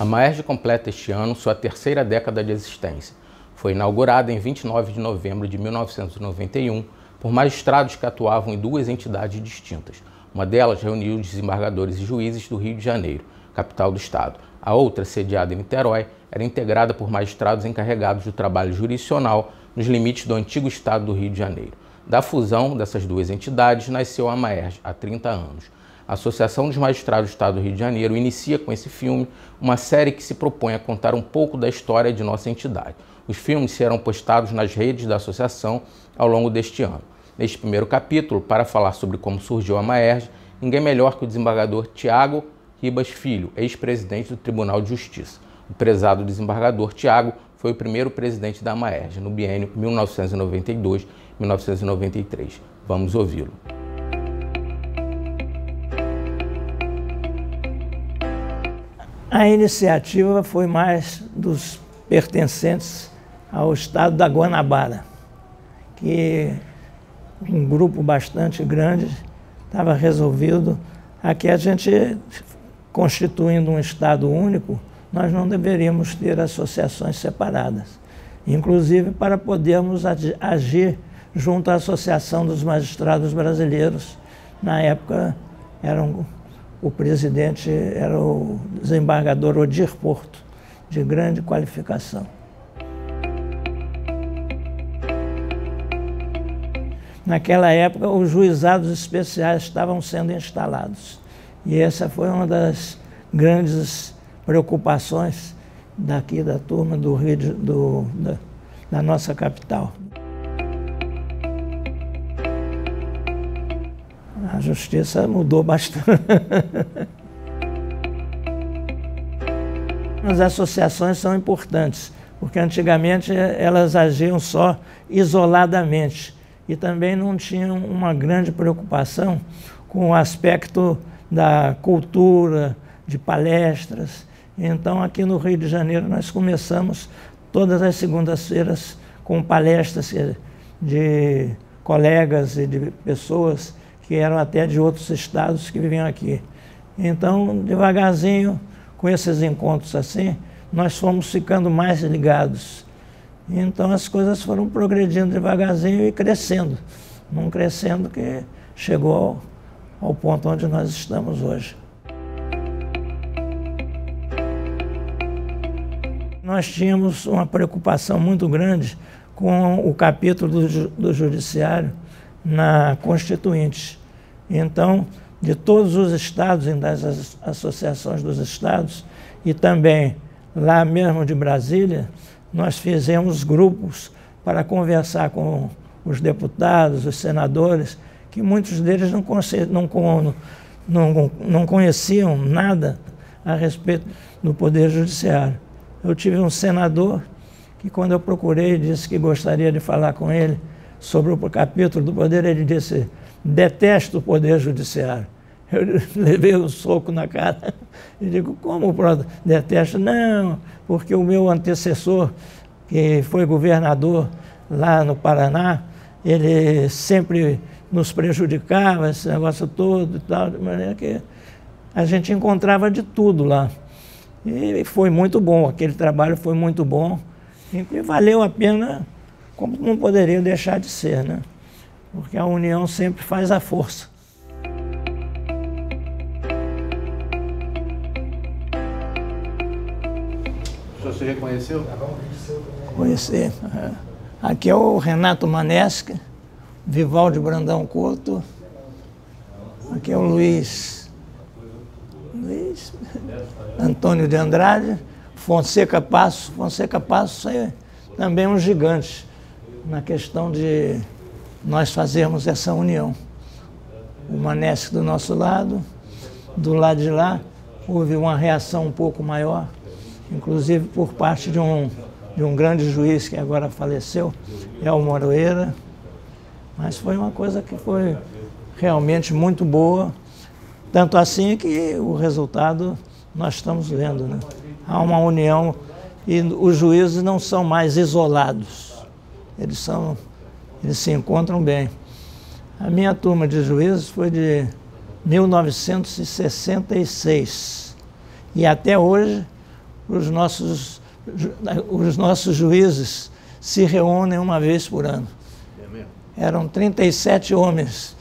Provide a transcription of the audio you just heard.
A Maerj completa este ano sua terceira década de existência. Foi inaugurada em 29 de novembro de 1991 por magistrados que atuavam em duas entidades distintas. Uma delas reuniu desembargadores e juízes do Rio de Janeiro, capital do estado. A outra, sediada em Niterói, era integrada por magistrados encarregados do trabalho jurisdicional nos limites do antigo estado do Rio de Janeiro. Da fusão dessas duas entidades nasceu a Maerj há 30 anos. A Associação dos Magistrados do Estado do Rio de Janeiro inicia com esse filme uma série que se propõe a contar um pouco da história de nossa entidade. Os filmes serão postados nas redes da associação ao longo deste ano. Neste primeiro capítulo, para falar sobre como surgiu a Maerj, ninguém melhor que o desembargador Tiago Ribas Filho, ex-presidente do Tribunal de Justiça. O prezado desembargador Tiago foi o primeiro presidente da Maerj no biênio 1992-1993. Vamos ouvi-lo. A iniciativa foi mais dos pertencentes ao estado da Guanabara, que um grupo bastante grande estava resolvido a que a gente, constituindo um estado único, nós não deveríamos ter associações separadas, inclusive para podermos agir junto à Associação dos Magistrados Brasileiros. Na época, eram o presidente era o desembargador Odir Porto, de grande qualificação. Naquela época, os juizados especiais estavam sendo instalados. E essa foi uma das grandes preocupações daqui da turma do Rio de, do, da, da nossa capital. A justiça mudou bastante. As associações são importantes, porque antigamente elas agiam só isoladamente e também não tinham uma grande preocupação com o aspecto da cultura, de palestras. Então, aqui no Rio de Janeiro, nós começamos todas as segundas-feiras com palestras de colegas e de pessoas que eram até de outros estados que viviam aqui. Então, devagarzinho, com esses encontros assim, nós fomos ficando mais ligados. Então as coisas foram progredindo devagarzinho e crescendo. Não crescendo que chegou ao, ao ponto onde nós estamos hoje. Nós tínhamos uma preocupação muito grande com o capítulo do, do Judiciário na Constituinte. Então, de todos os estados, das associações dos estados, e também lá mesmo de Brasília, nós fizemos grupos para conversar com os deputados, os senadores, que muitos deles não, não, não, não conheciam nada a respeito do Poder Judiciário. Eu tive um senador que, quando eu procurei, disse que gostaria de falar com ele sobre o capítulo do Poder, ele disse: detesto o Poder Judiciário. Eu levei um soco na cara e digo, como detesto? Não, porque o meu antecessor, que foi governador lá no Paraná, ele sempre nos prejudicava, esse negócio todo e tal, de maneira que a gente encontrava de tudo lá. E foi muito bom, aquele trabalho foi muito bom. E valeu a pena, como não poderia deixar de ser, né? Porque a união sempre faz a força. O senhor se reconheceu? Conhecer. Aqui é o Renato Manesca, Vivaldi Brandão Couto. Aqui é o Luiz, Luiz Antônio de Andrade, Fonseca Passo. Fonseca Passo é também um gigante na questão de nós fazermos essa união. O Manesc do nosso lado, do lado de lá, houve uma reação um pouco maior, inclusive por parte de um, de um grande juiz que agora faleceu, El Moroeira, mas foi uma coisa que foi realmente muito boa, tanto assim que o resultado nós estamos vendo. Né? Há uma união e os juízes não são mais isolados, eles são eles se encontram bem. A minha turma de juízes foi de 1966 e até hoje os nossos, os nossos juízes se reúnem uma vez por ano. É? Eram 37 homens